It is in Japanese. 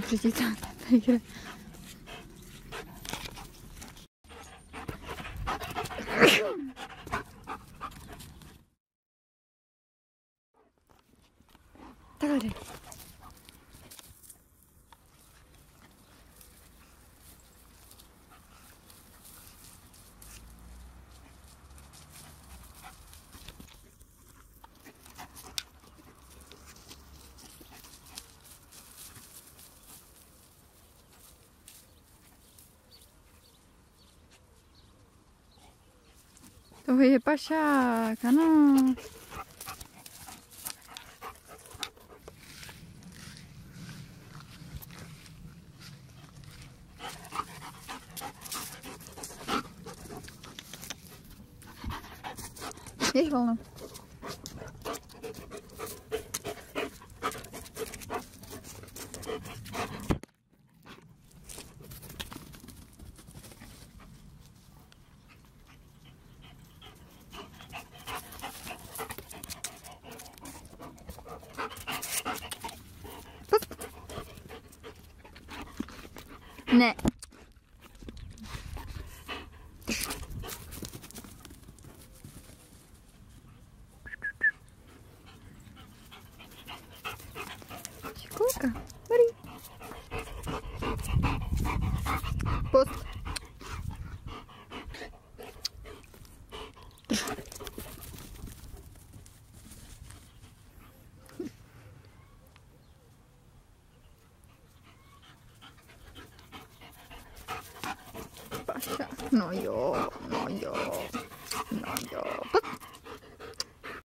1時間ったぐらい。で。Tô aí pra chaca, não. Ei, Rolando. ね。行か。ポ是啊哪有哪有。